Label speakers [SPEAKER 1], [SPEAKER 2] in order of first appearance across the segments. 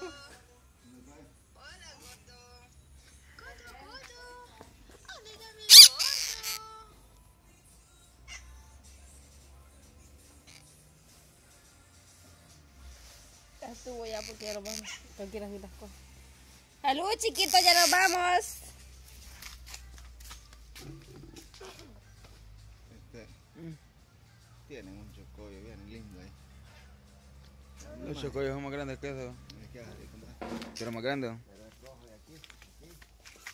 [SPEAKER 1] Hola, gordo. Gordo, gordo. ¿Dónde está mi gordo?
[SPEAKER 2] Ya estuvo ya porque ya nos vamos. Tengo que ir a hacer las cosas. ¡Salud, chiquito! ¡Ya nos vamos!
[SPEAKER 3] Este, Tienen un chocollo bien lindo ahí.
[SPEAKER 4] Los chocollos son más grandes que eso. Pero más grandes.
[SPEAKER 3] Pero cojo de aquí, aquí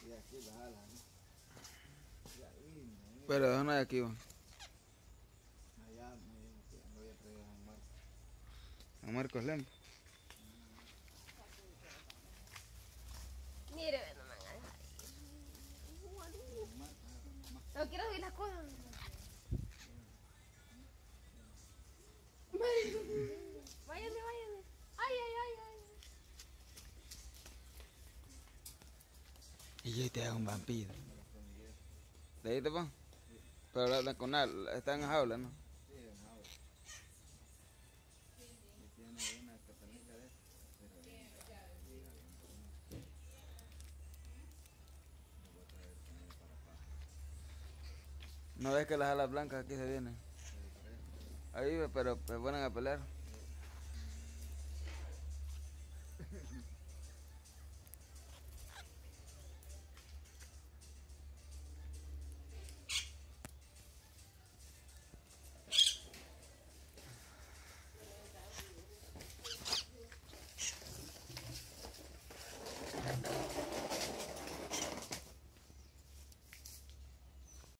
[SPEAKER 3] y aquí las alas. ¿no? Ya, lindo, ¿no?
[SPEAKER 4] Pero ¿de dónde hay aquí?
[SPEAKER 3] Allá me traído a Marcos.
[SPEAKER 4] A Marcos Lento.
[SPEAKER 2] Mire, no me a. No quiero subir las cosas.
[SPEAKER 4] Y yo te hago un vampiro. ¿De ahí te va? Pero la, la con al- está en jaula, ¿no?
[SPEAKER 3] Sí, en agua. Y tiene una catalina de esas, pero ahí- Lo voy a traer con ella para acá.
[SPEAKER 4] No ves que las alas blancas aquí se vienen. Ahí, pero se ponen a pelear.